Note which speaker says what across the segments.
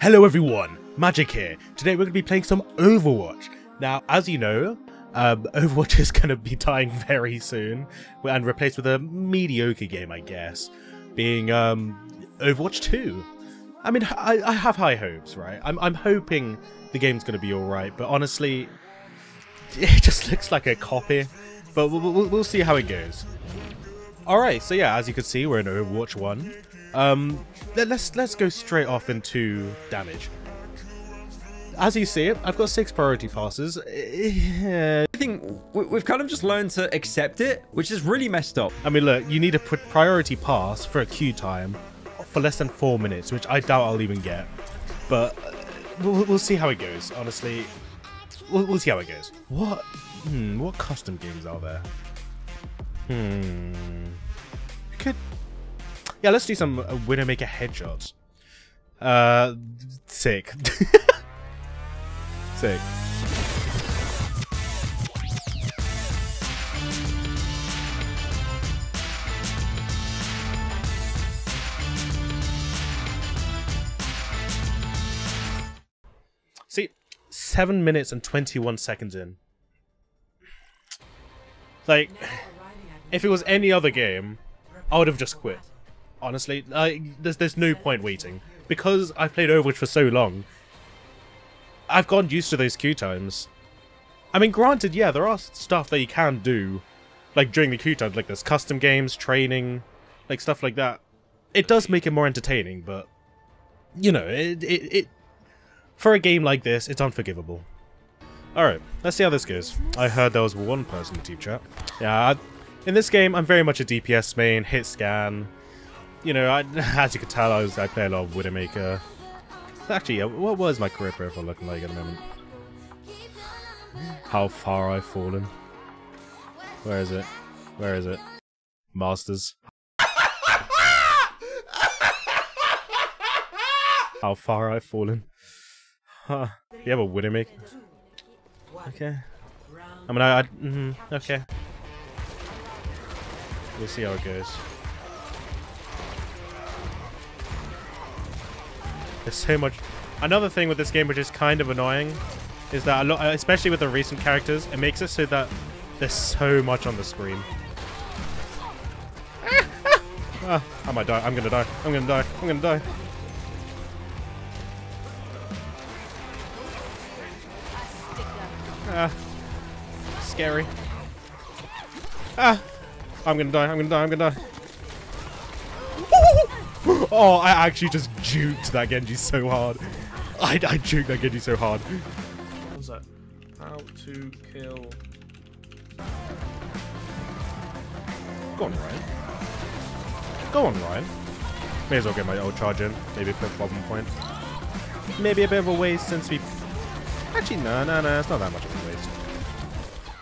Speaker 1: Hello everyone, Magic here. Today we're going to be playing some Overwatch. Now, as you know, um, Overwatch is going to be dying very soon and replaced with a mediocre game, I guess, being um, Overwatch 2. I mean, I, I have high hopes, right? I'm, I'm hoping the game's going to be alright, but honestly, it just looks like a copy. But we'll, we'll, we'll see how it goes. Alright, so yeah, as you can see, we're in Overwatch 1. Um, let, us let's go straight off into damage. As you see it, I've got six priority passes.
Speaker 2: I think we've kind of just learned to accept it, which is really messed up.
Speaker 1: I mean, look, you need a priority pass for a queue time for less than four minutes, which I doubt I'll even get. But uh, we'll, we'll see how it goes. Honestly, we'll, we'll see how it goes. What? Hmm. What custom games are there? Hmm. Yeah, let's do some uh, Widowmaker headshots. Uh, sick. sick. See, 7 minutes and 21 seconds in. Like, if it was any other game, I would have just quit honestly. there's, there's no point waiting. Because I've played Overwatch for so long, I've gotten used to those queue times. I mean, granted, yeah, there are stuff that you can do, like during the queue times, like there's custom games, training, like stuff like that. It does make it more entertaining, but, you know, it, it, it for a game like this, it's unforgivable. Alright, let's see how this goes. I heard there was one person in the team chat. Yeah, in this game, I'm very much a DPS main, hit scan, you know, I, as you can tell, I, was, I play a lot of Widowmaker. Actually, what was my career profile looking like at the moment? How far I've fallen. Where is it? Where is it? Masters. How far I've fallen. Huh. You have a Widowmaker? Okay. I mean, I... I mm okay. We'll see how it goes. There's so much... Another thing with this game which is kind of annoying is that, a lot, especially with the recent characters, it makes it so that there's so much on the screen. ah, I might die. I'm gonna die. I'm gonna die. I'm gonna die. Ah. Scary. Ah. I'm gonna die. I'm gonna die. I'm gonna die. Oh, I actually just juked that Genji so hard. I, I juked that Genji so hard. What was that? How to kill... Go on, Rein. Go on, Rein. May as well get my old charge in. Maybe put bottom point. Maybe a bit of a waste since we... Actually, no, no, no. It's not that much of a waste.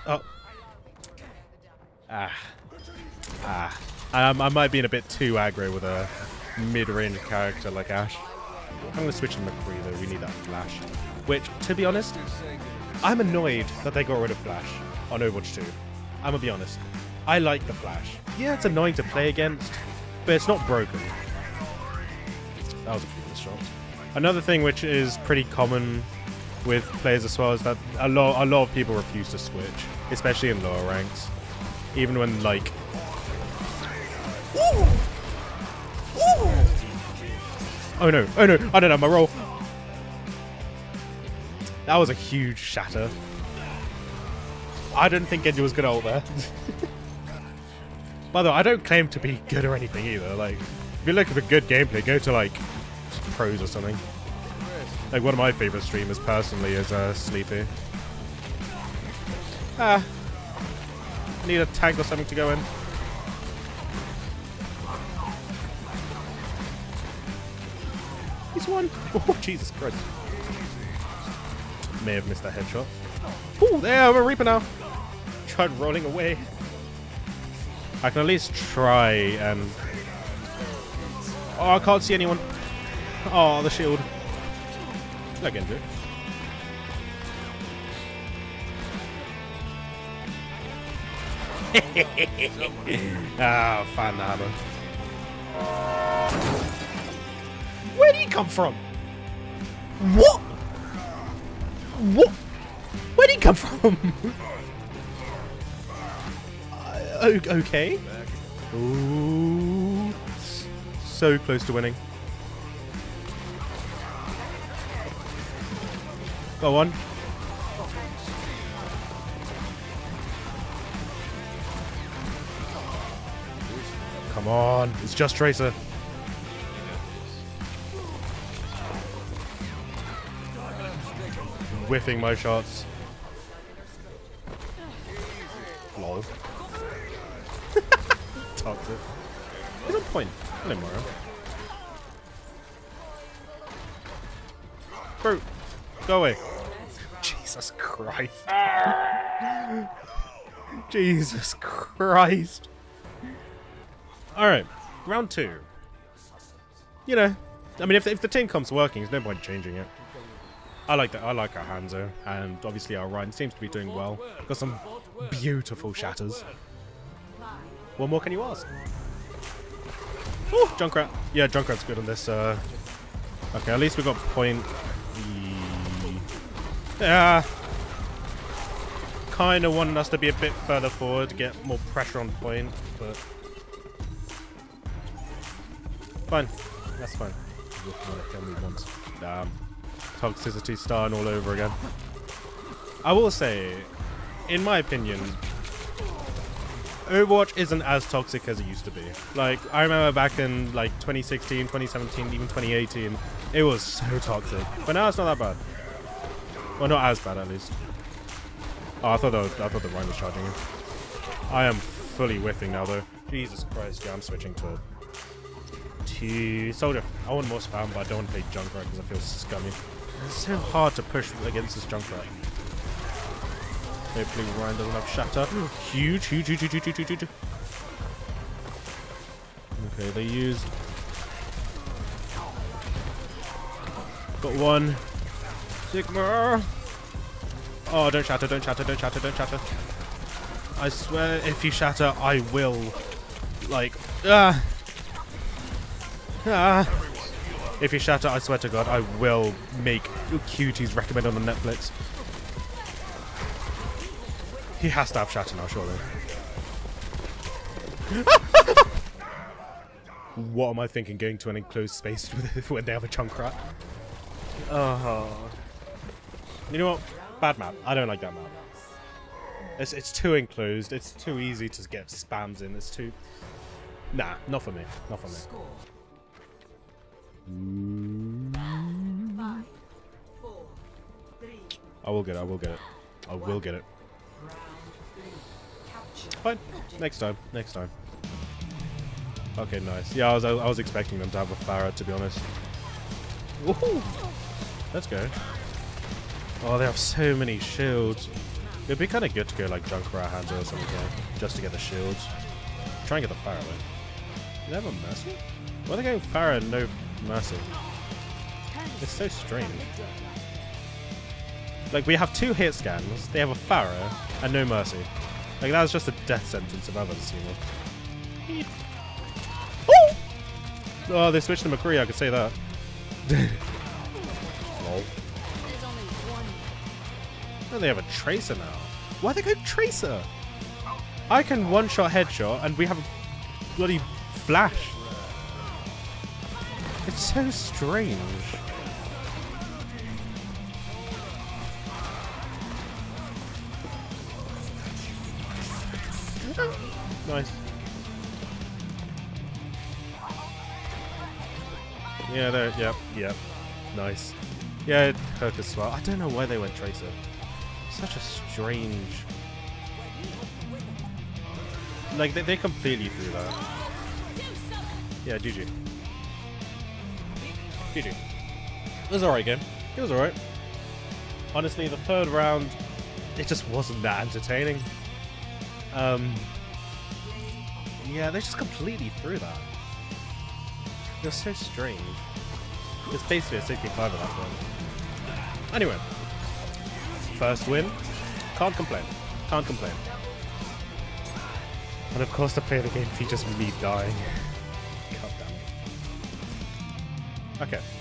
Speaker 1: Oh. Ah. Ah. Um, I might be in a bit too aggro with a mid-range character like Ash. I'm going to switch to McCree though, we need that Flash. Which, to be honest, I'm annoyed that they got rid of Flash on Overwatch 2. I'm going to be honest. I like the Flash. Yeah, it's annoying to play against, but it's not broken. That was a few shot. Another thing which is pretty common with players as well is that a lot, a lot of people refuse to switch, especially in lower ranks. Even when, like... Oh no, oh no, I don't know my roll. That was a huge shatter. I didn't think Genji was gonna ult there. By the way, I don't claim to be good or anything either. Like, if you're looking for good gameplay, go to like pros or something. Like one of my favorite streamers personally is uh, Sleepy. Ah, need a tank or something to go in. One. Oh, Jesus Christ. May have missed that headshot. Oh, there, we're Reaper now. Tried rolling away. I can at least try and... Oh, I can't see anyone. Oh, the shield. I can do ah, find the hammer. Where'd he come from? What? What? Where'd he come from? uh, okay. Ooh. So close to winning. Go on. Come on. It's just Tracer. Whiffing my shots. Lol. Toxic. He's no point. Hello, Mario. Bro, go away. Jesus Christ. Jesus Christ. Alright, round two. You know, I mean, if, if the team comes working, there's no point changing it. I like that. I like our Hanzo, and obviously our Rein seems to be doing well. Got some beautiful shatters. What more can you ask? Oh, Junkrat. Yeah, Junkrat's good on this. Uh... Okay, at least we got point. Yeah. Kind of wanted us to be a bit further forward, get more pressure on point, but fine. That's fine. Damn toxicity starting all over again. I will say, in my opinion, Overwatch isn't as toxic as it used to be. Like, I remember back in like 2016, 2017, even 2018, it was so toxic. But now it's not that bad. Well, not as bad at least. Oh, I thought was, I thought the Rein was charging him. I am fully whiffing now though. Jesus Christ, yeah, I'm switching to to Soldier. I want more spam, but I don't want to play Junkrat because I feel scummy. It's so hard to push against this Junkrat. Hopefully Rein doesn't have Shatter. Huge, huge, huge, huge, huge, huge, huge. Okay, they used... Got one. Sigma! Oh, don't shatter, don't shatter, don't shatter, don't shatter. I swear, if you shatter, I will, like, ah! Ah! If you shatter, I swear to God, I will make cuties recommend on the Netflix. He has to have shatter now, surely. what am I thinking going to an enclosed space when they have a Junkrat? Oh. Uh-huh. You know what? Bad map. I don't like that map. It's, it's too enclosed. It's too easy to get spams in. It's too... Nah, not for me. Not for me. I will get it, I will get it. I will get it. Fine. Next time. Next time. Okay, nice. Yeah, I was I was expecting them to have a Pharah, to be honest. Woohoo! Let's go. Oh, they have so many shields. It'd be kind of good to go like Junkrat Hanzo or something, just to get the shields. Try and get the Pharah though. Do they have a Mercy? Why are they going and no Mercy? It's so strange. Like, we have two hit scans, they have a Pharah, and no Mercy. Like, that was just a death sentence if I've ever seen. Oh! they switched to McCree, I could say that. Lol. Oh, they have a Tracer now. Why they go Tracer? I can one-shot headshot, and we have a bloody Flash. So strange. nice. Yeah, there. Yep, yep. Nice. Yeah, it hurt as well. I don't know why they went Tracer. Such a strange. Like they, they completely threw that. Yeah, GG. GG. It was alright game. It was alright. Honestly, the third round, it just wasn't that entertaining. Um, yeah, they just completely threw that. It was so strange. It's basically a 65 at that point. Anyway, first win. Can't complain. Can't complain. And of course, the play of the game features me dying. Okay.